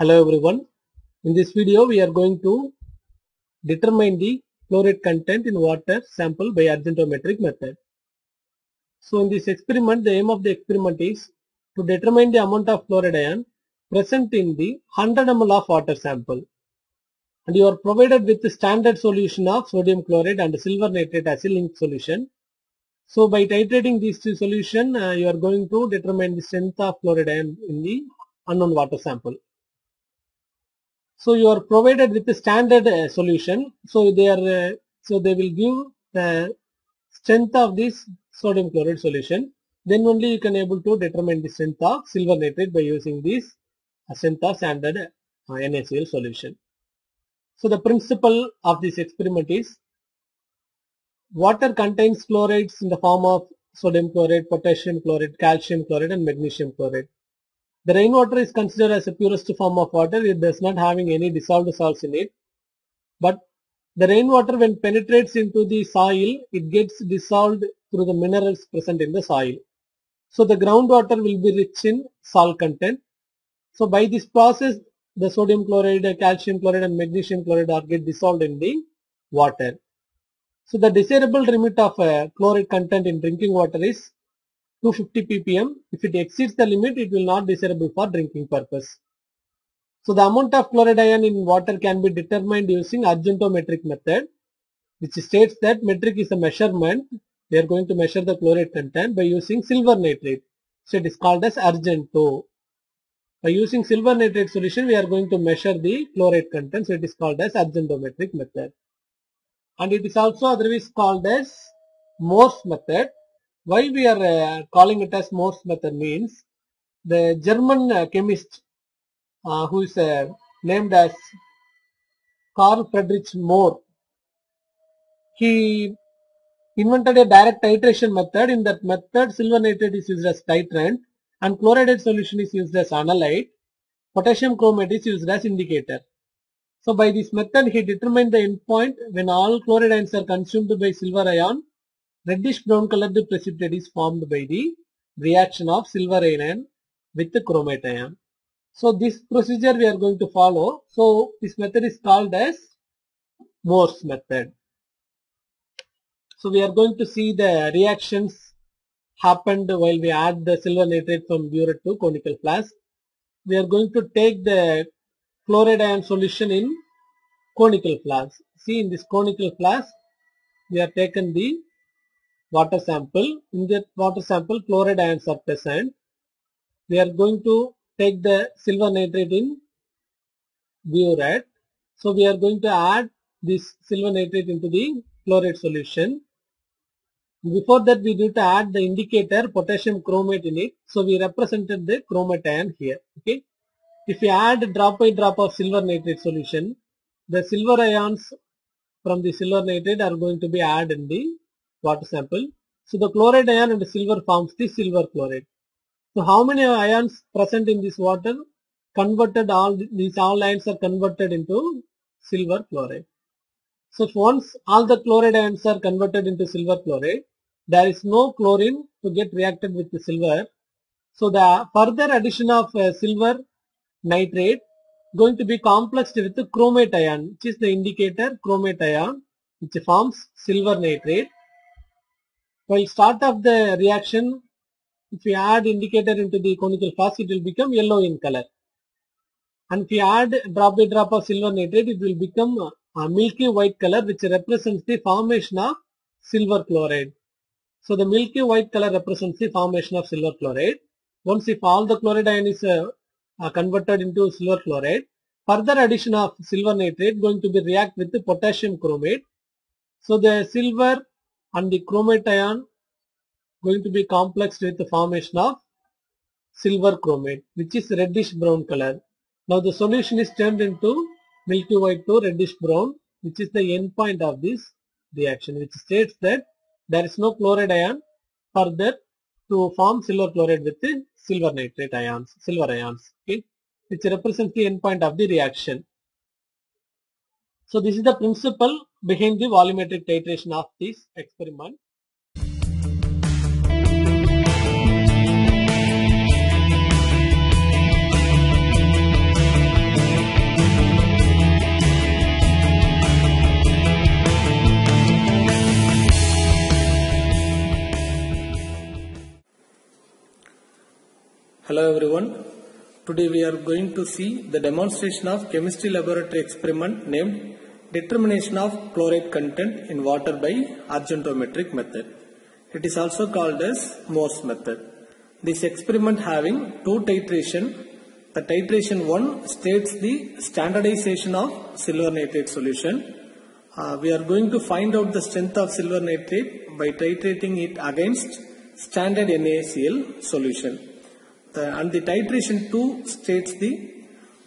Hello everyone. In this video we are going to determine the chloride content in water sample by argentometric method. So in this experiment the aim of the experiment is to determine the amount of chloride ion present in the 100 ml of water sample and you are provided with the standard solution of sodium chloride and silver nitrate acid link solution. So by titrating these two solution uh, you are going to determine the strength of chloride ion in the unknown water sample. So you are provided with the standard uh, solution. So they are uh, so they will give the strength of this sodium chloride solution. Then only you can able to determine the strength of silver nitrate by using this uh, strength of standard uh, NaCl solution. So the principle of this experiment is water contains chlorides in the form of sodium chloride, potassium chloride, calcium chloride and magnesium chloride. The rainwater is considered as the purest form of water. It does not having any dissolved salts in it. But the rainwater when penetrates into the soil, it gets dissolved through the minerals present in the soil. So the groundwater will be rich in salt content. So by this process, the sodium chloride, calcium chloride and magnesium chloride are get dissolved in the water. So the desirable limit of uh, chloride content in drinking water is 250 ppm. If it exceeds the limit, it will not be desirable for drinking purpose. So the amount of chloride ion in water can be determined using argentometric method, which states that metric is a measurement. We are going to measure the chloride content by using silver nitrate. So it is called as argento. By using silver nitrate solution, we are going to measure the chloride content. So it is called as argentometric method. And it is also otherwise called as Mohr's method. Why we are uh, calling it as Mohr's method means the German uh, chemist uh, who is named as Carl Friedrich Mohr, he invented a direct titration method. In that method, silver nitrate is used as titrant and chloride solution is used as analyte. Potassium chromate is used as indicator. So by this method, he determined the endpoint when all chloride ions are consumed by silver ion, reddish brown colored precipitate is formed by the reaction of silver ion with the chromate ion. So this procedure we are going to follow. So this method is called as Mohr's method. So we are going to see the reactions happened while we add the silver nitrate from burette to conical flask. We are going to take the chloride ion solution in conical flask. See in this conical flask, we have taken the water sample. In that water sample, chloride ions are present. We are going to take the silver nitrate in burette. So we are going to add this silver nitrate into the chloride solution. Before that we need to add the indicator potassium chromate in it. So we represented the chromate ion here. Okay. If we add drop by drop of silver nitrate solution, the silver ions from the silver nitrate are going to be added in the water sample. So the chloride ion and the silver forms the silver chloride. So how many ions present in this water? Converted all these all ions are converted into silver chloride. So once all the chloride ions are converted into silver chloride, there is no chlorine to get reacted with the silver. So the further addition of uh, silver nitrate going to be complexed with the chromate ion, which is the indicator chromate ion, which forms silver nitrate. While start of the reaction, if we add indicator into the conical flask, it will become yellow in color. And if we add drop by drop of silver nitrate, it will become a milky white color, which represents the formation of silver chloride. So the milky white color represents the formation of silver chloride. Once if all the chloride ion is uh, uh, converted into silver chloride, further addition of silver nitrate going to be react with the potassium chromate. So the silver and the chromate ion going to be complexed with the formation of silver chromate, which is reddish brown color. Now the solution is turned into milky white to reddish brown, which is the end point of this reaction, which states that there is no chloride ion further to form silver chloride with the silver nitrate ions, silver ions, okay, which represents the end point of the reaction. So this is the principle behind the volumetric titration of this experiment. Hello everyone, Today we are going to see the demonstration of chemistry laboratory experiment named determination of chloride content in water by argentometric method. It is also called as Mohr's method. This experiment having two titration. The titration 1 states the standardization of silver nitrate solution. Uh, we are going to find out the strength of silver nitrate by titrating it against standard NaCl solution. And the titration 2 states the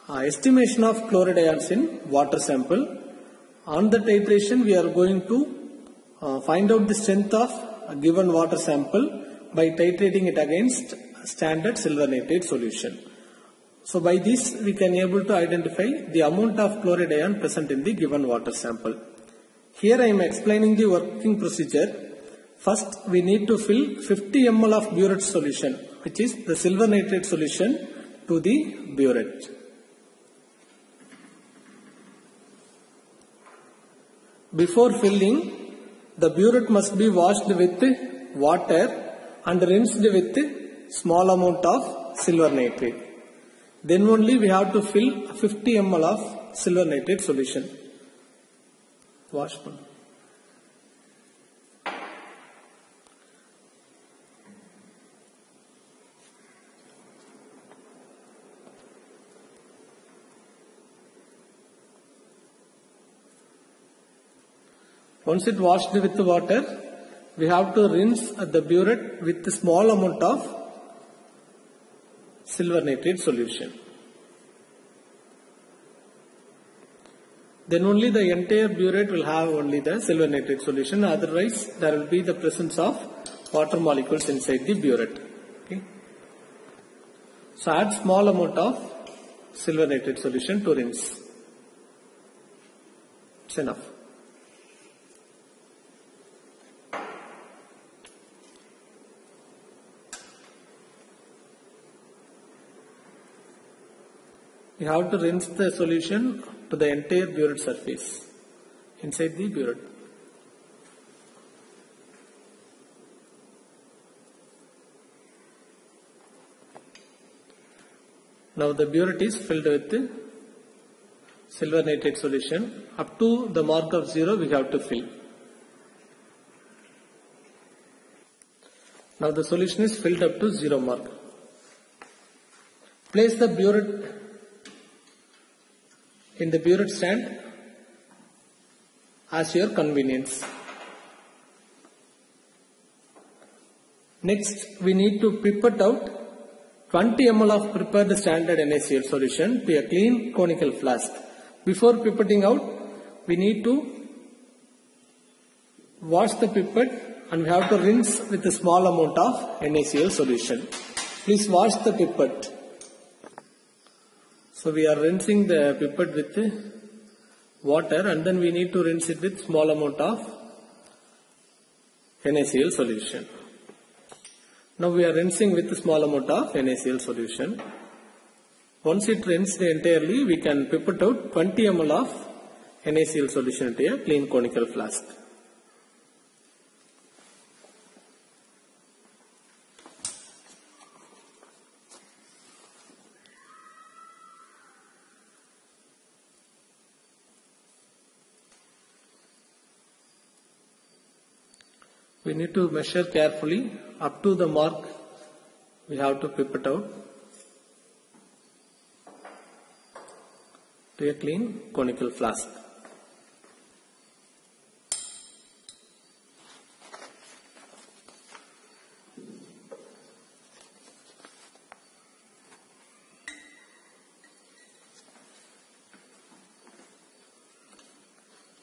uh, estimation of chloride ions in water sample. On the titration, we are going to uh, find out the strength of a given water sample by titrating it against standard silver nitrate solution. So by this, we can able to identify the amount of chloride ion present in the given water sample. Here I am explaining the working procedure. First, we need to fill 50 ml of burette solution, which is the silver nitrate solution, to the burette. Before filling, the burette must be washed with water and rinsed with small amount of silver nitrate. Then only we have to fill 50 ml of silver nitrate solution. Wash Once it washed with the water, we have to rinse the burette with a small amount of silver nitrate solution. Then only the entire burette will have only the silver nitrate solution. Otherwise, there will be the presence of water molecules inside the burette. Okay. So add small amount of silver nitrate solution to rinse. It's enough. You have to rinse the solution to the entire burette surface inside the burette. Now the burette is filled with the silver nitrate solution. Up to the mark of zero we have to fill. Now the solution is filled up to zero mark. Place the burette in the burette stand as your convenience. Next, we need to pipette out 20 ml of prepared standard NaCl solution to a clean conical flask. Before pipetting out, we need to wash the pipette and we have to rinse with a small amount of NaCl solution. Please wash the pipette. So we are rinsing the pipette with water and then we need to rinse it with small amount of NaCl solution. Now we are rinsing with small amount of NaCl solution. Once it rinsed entirely, we can pipette out 20 ml of NaCl solution into a clean conical flask. We need to measure carefully up to the mark. We have to pipette out. To a clean conical flask.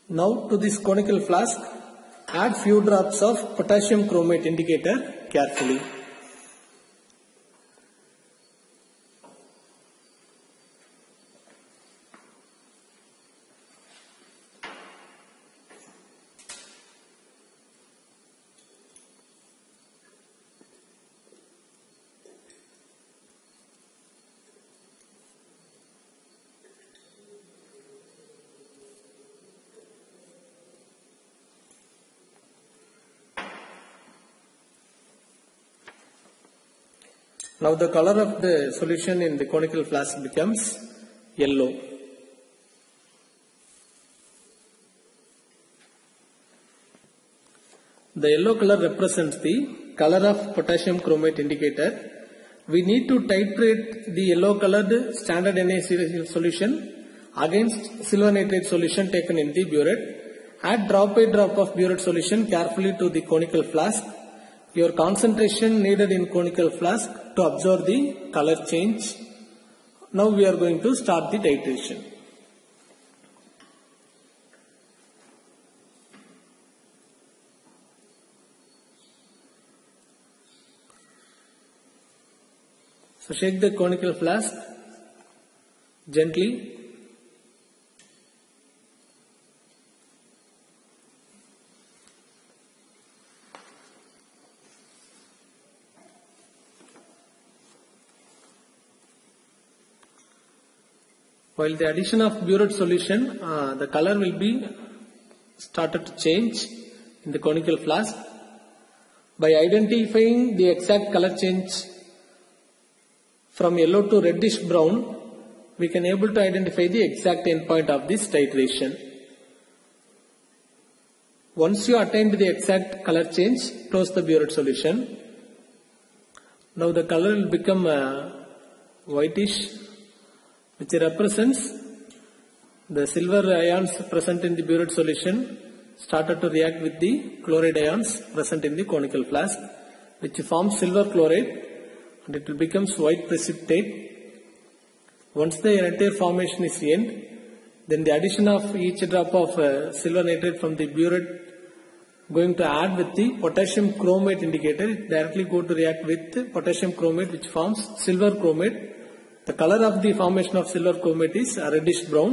Now to this conical flask Add few drops of potassium chromate indicator carefully. Now the color of the solution in the conical flask becomes yellow. The yellow color represents the color of potassium chromate indicator. We need to titrate the yellow colored standard NaCl solution against silver nitrate solution taken in the burette. Add drop by drop of burette solution carefully to the conical flask. Your concentration needed in conical flask to observe the color change. Now we are going to start the titration. So shake the conical flask gently. While the addition of burette solution, uh, the color will be started to change in the conical flask. By identifying the exact color change from yellow to reddish brown, we can able to identify the exact endpoint of this titration. Once you attained the exact color change, close the burette solution. Now the color will become uh, whitish, which represents the silver ions present in the burette solution started to react with the chloride ions present in the conical flask, which forms silver chloride and it will becomes white precipitate. Once the entire formation is end, then the addition of each drop of uh, silver nitrate from the burette going to add with the potassium chromate indicator, it directly go to react with potassium chromate which forms silver chromate. The color of the formation of silver chromate is reddish brown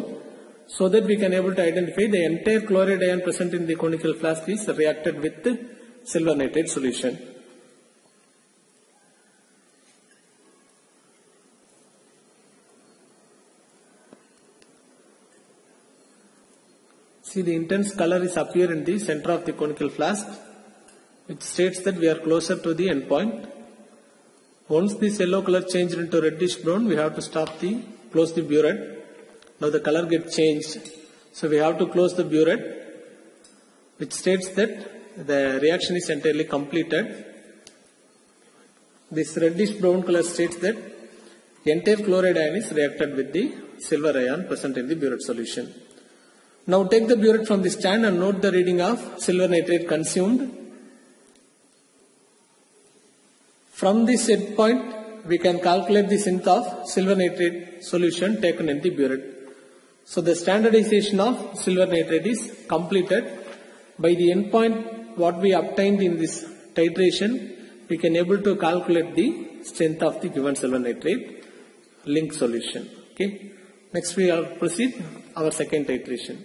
so that we can able to identify the entire chloride ion present in the conical flask is reacted with silver nitrate solution. See the intense color is appear in the center of the conical flask which states that we are closer to the end point. Once this yellow color changed into reddish brown, we have to stop the, close the burette. Now the color gets changed. So we have to close the burette which states that the reaction is entirely completed. This reddish brown color states that entire chloride ion is reacted with the silver ion present in the burette solution. Now take the burette from the stand and note the reading of silver nitrate consumed. From this set point, we can calculate the strength of silver nitrate solution taken in the burette. So the standardization of silver nitrate is completed. By the endpoint, what we obtained in this titration, we can able to calculate the strength of the given silver nitrate link solution. Okay. Next we will proceed our second titration.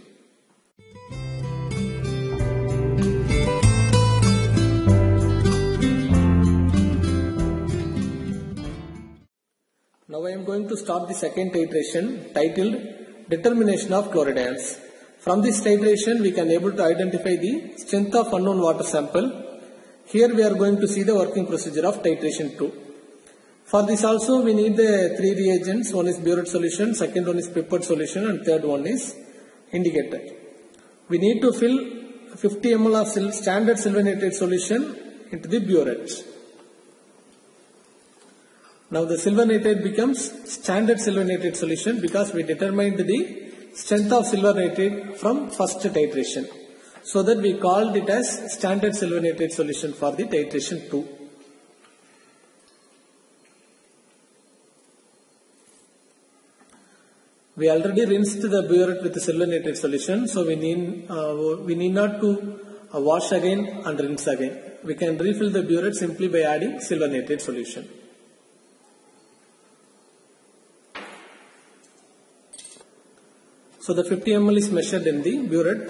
Now I am going to start the second titration titled Determination of Chloride Ions. From this titration we can able to identify the strength of unknown water sample. Here we are going to see the working procedure of titration 2. For this also we need the three reagents. One is burette solution, second one is pipette solution and third one is indicator. We need to fill 50 ml of standard nitrate solution into the burette. Now the silver nitrate becomes standard silver nitrate solution because we determined the strength of silver nitrate from first titration. So that we called it as standard silver nitrate solution for the titration 2. We already rinsed the burette with the silver nitrate solution, so we need uh, we need not to uh, wash again and rinse again. We can refill the burette simply by adding silver nitrate solution. So the 50 ml is measured in the burette.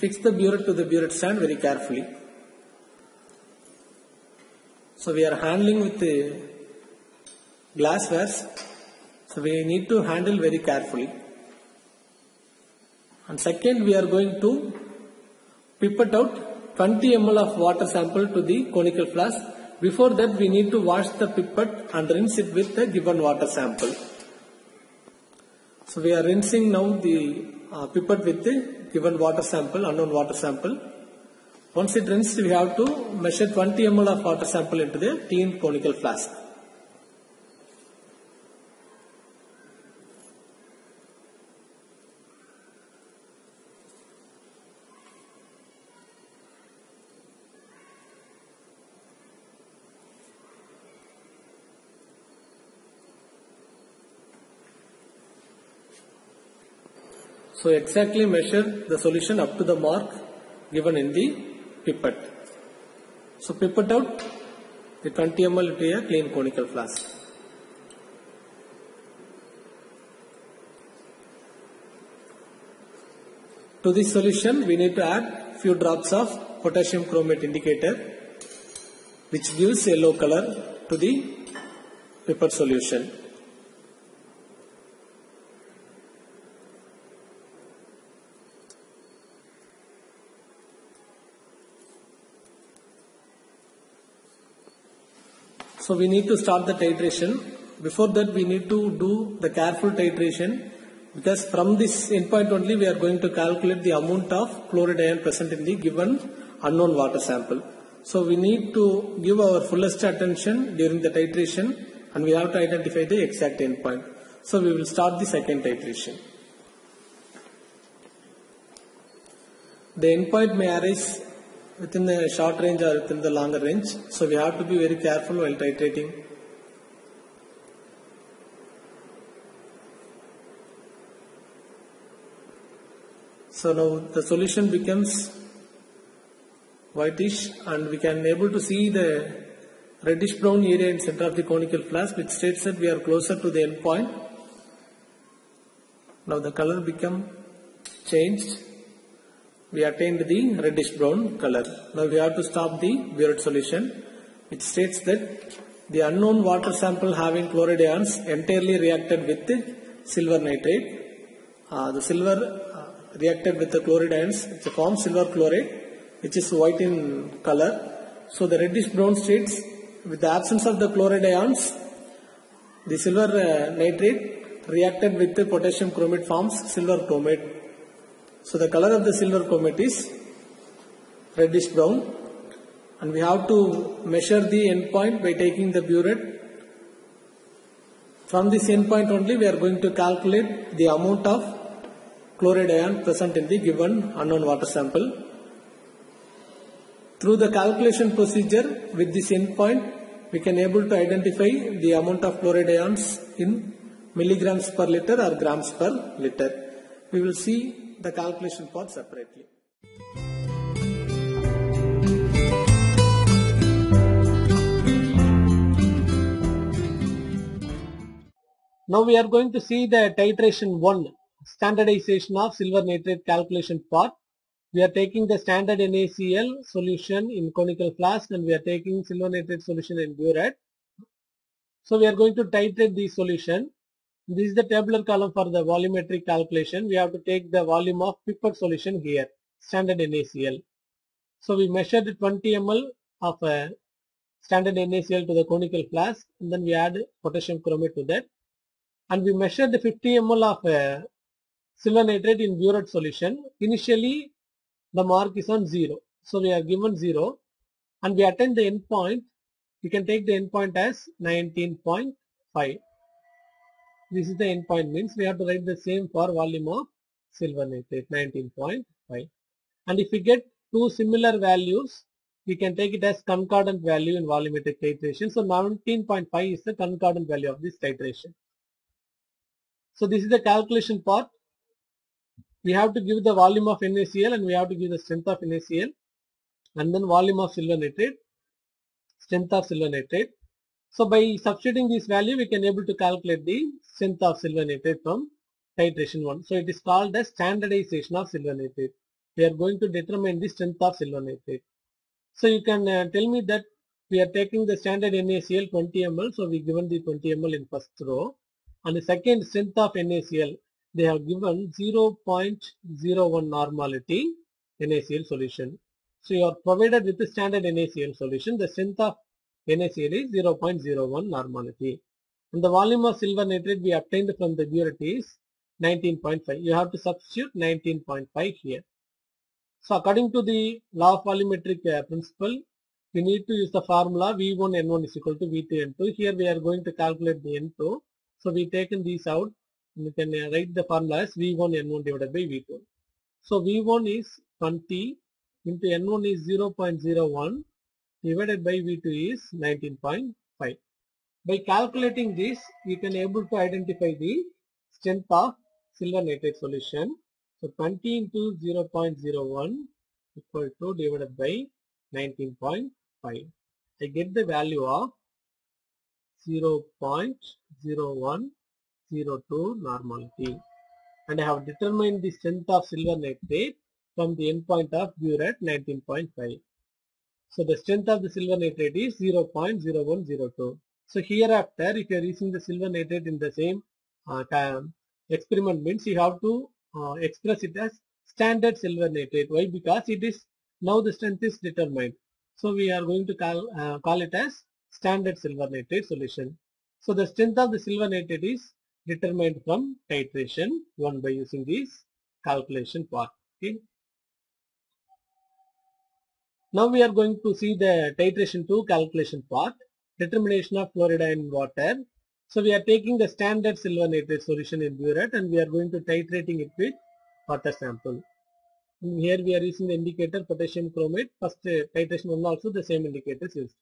Fix the burette to the burette stand very carefully. So we are handling with the glasswares. So we need to handle very carefully. And second, we are going to pipette out 20 ml of water sample to the conical flask Before that, we need to wash the pipette and rinse it with the given water sample. So we are rinsing now the uh, pipette with the given water sample, unknown water sample. Once it rinsed, we have to measure 20 ml of water sample into the clean conical flask. So exactly measure the solution up to the mark given in the pipette. So pipette out the 20 ml into a clean conical flask. To this solution we need to add few drops of potassium chromate indicator which gives yellow color to the pipette solution. So we need to start the titration. Before that we need to do the careful titration because from this endpoint only we are going to calculate the amount of chloride ion present in the given unknown water sample. So we need to give our fullest attention during the titration and we have to identify the exact endpoint. So we will start the second titration. The endpoint may arise within the short range or within the longer range. So we have to be very careful while titrating. So now the solution becomes whitish and we can able to see the reddish brown area in center of the conical flask which states that we are closer to the end point. Now the color become changed we attained the reddish brown color. Now we have to stop the burette solution which states that the unknown water sample having chloride ions entirely reacted with silver nitrate. Uh, the silver uh, reacted with the chloride ions, a form silver chloride which is white in color. So the reddish brown states with the absence of the chloride ions, the silver uh, nitrate reacted with the potassium chromate forms silver chromate so the color of the silver chromate is reddish brown and we have to measure the endpoint by taking the burette. From this endpoint only we are going to calculate the amount of chloride ion present in the given unknown water sample. Through the calculation procedure with this endpoint we can able to identify the amount of chloride ions in milligrams per liter or grams per liter. We will see the calculation part separately. Now we are going to see the titration 1 standardization of silver nitrate calculation part. We are taking the standard NaCl solution in conical flask and we are taking silver nitrate solution in burette. So we are going to titrate the solution. This is the tabular column for the volumetric calculation. We have to take the volume of pipette solution here, standard NaCl. So we measured 20 ml of uh, standard NaCl to the conical flask and then we add potassium chromate to that. And we measured the 50 ml of uh, silver nitrate in burette solution. Initially the mark is on 0. So we are given 0 and we attain the endpoint. We can take the endpoint as 19.5 this is the endpoint means we have to write the same for volume of silver nitrate 19.5 and if we get two similar values we can take it as concordant value in volumetric titration. So 19.5 is the concordant value of this titration. So this is the calculation part. We have to give the volume of NaCl and we have to give the strength of NaCl and then volume of silver nitrate strength of silver nitrate so by substituting this value, we can able to calculate the strength of silver nitrate from titration 1. So it is called as standardization of silver nitrate. We are going to determine the strength of silver nitrate. So you can uh, tell me that we are taking the standard NaCl 20 ml. So we given the 20 ml in first row. And the second strength of NaCl, they have given 0.01 normality NaCl solution. So you are provided with the standard NaCl solution. The strength of NaCl is 0.01 normality. And the volume of silver nitrate we obtained from the burette is 19.5. You have to substitute 19.5 here. So according to the law of volumetric uh, principle, we need to use the formula V1 N1 is equal to V2 N2. Here we are going to calculate the N2. So we taken these out. We can uh, write the formula as V1 N1 divided by V2. So V1 is 20 into N1 is 0.01 divided by V2 is 19.5. By calculating this, we can able to identify the strength of silver nitrate solution. So 20 into 0.01 equal to divided by 19.5. I get the value of 0.0102 normality. And I have determined the strength of silver nitrate from the endpoint of burette 19.5. So the strength of the silver nitrate is 0.0102. So hereafter, if you are using the silver nitrate in the same uh, experiment means you have to uh, express it as standard silver nitrate. Why? Because it is now the strength is determined. So we are going to call, uh, call it as standard silver nitrate solution. So the strength of the silver nitrate is determined from titration 1 by using this calculation part. Okay. Now we are going to see the titration 2 calculation part, determination of fluoride in water. So we are taking the standard silver nitrate solution in burette and we are going to titrating it with water sample. And here we are using the indicator potassium chromate. First uh, titration 1 also the same indicator is used.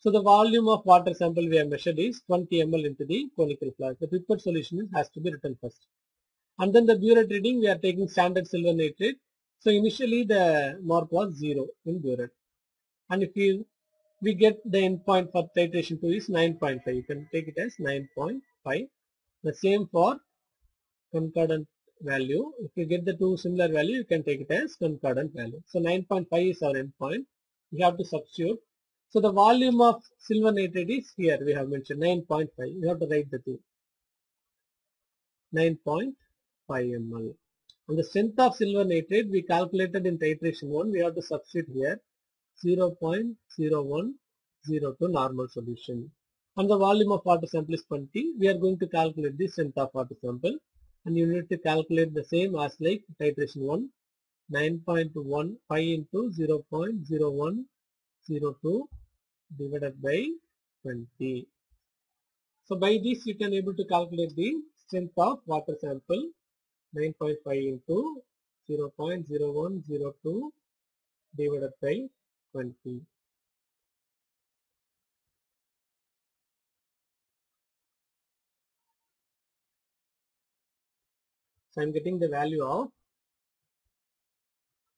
So the volume of water sample we have measured is 20 ml into the conical flask. The prepared solution has to be written first. And then the burette reading we are taking standard silver nitrate. So initially the mark was 0 in Buret. And if you we get the endpoint for titration 2 is 9.5. You can take it as 9.5. The same for concordant value. If you get the two similar value, you can take it as concordant value. So 9.5 is our endpoint. You have to substitute. So the volume of silver nitrate is here. We have mentioned 9.5. You have to write the two. 9.5 ml. And the strength of silver nitrate we calculated in titration 1. We have to substitute here 0.0102 normal solution. And the volume of water sample is 20. We are going to calculate the strength of water sample. And you need to calculate the same as like titration 1. 9.15 into 0.0102 divided by 20. So by this you can able to calculate the strength of water sample 9.5 into 0.0102 divided by 20. So I'm getting the value of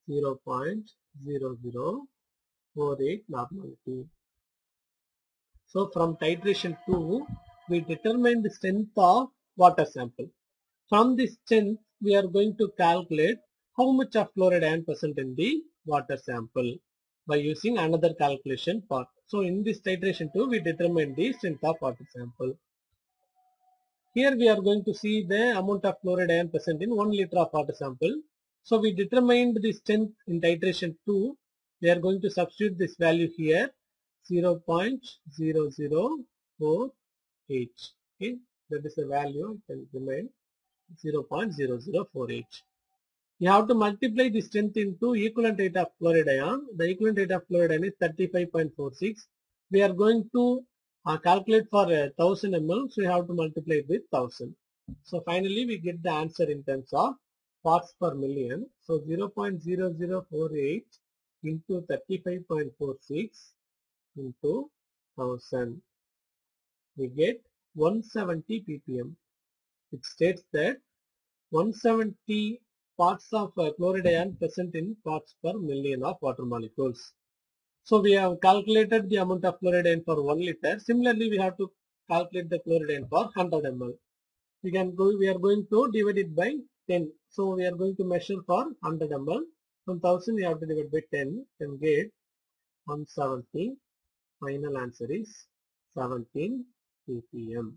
0.0048 normality. So from titration 2, we determine the strength of water sample. From this strength, we are going to calculate how much of fluoride ion present in the water sample by using another calculation part. So in this titration 2, we determine the strength of water sample. Here we are going to see the amount of fluoride ion present in 1 liter of water sample. So we determined the strength in titration 2. We are going to substitute this value here 0.0048. Okay, that is the value I can remain 0.0048. You have to multiply the strength into equivalent rate of fluoride ion. The equivalent rate of fluoride ion is 35.46. We are going to uh, calculate for uh, 1000 ml, so you have to multiply it with 1000. So finally we get the answer in terms of parts per million. So 0.0048 into 35.46 into 1000. We get 170 ppm. It states that 170 parts of uh, chloride ion present in parts per million of water molecules. So we have calculated the amount of chloride ion for 1 liter. Similarly, we have to calculate the chloride ion for 100 ml. We can go, we are going to divide it by 10. So we are going to measure for 100 ml. From 1000 we have to divide by 10 and get 170. Final answer is 17 ppm.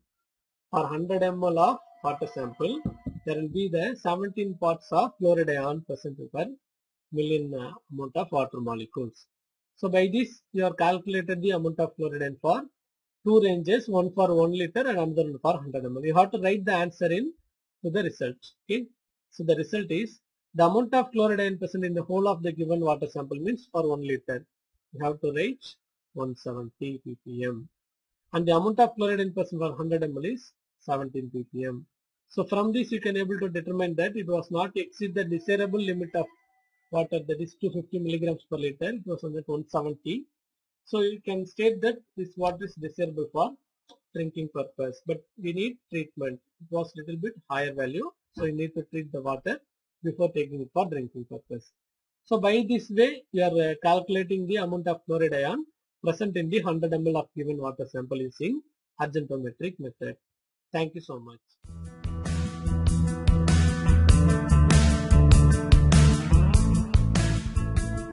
For 100 ml of water sample, there will be the 17 parts of chloride ion present per million uh, amount of water molecules. So by this you have calculated the amount of ion for two ranges, one for 1 liter and another one for 100 ml. You have to write the answer in to the result. Okay. So the result is the amount of chloride ion present in the whole of the given water sample means for 1 liter. You have to write 170 ppm. And the amount of chloride present for 100 ml is 17 ppm. So from this you can able to determine that it was not exceed the desirable limit of water that is 250 milligrams per liter. It was on that 170. So you can state that this water is desirable for drinking purpose. But we need treatment. It was little bit higher value. So you need to treat the water before taking it for drinking purpose. So by this way you are uh, calculating the amount of chloride ion present in the 100 ml of given water sample using argentometric method. Thank you so much.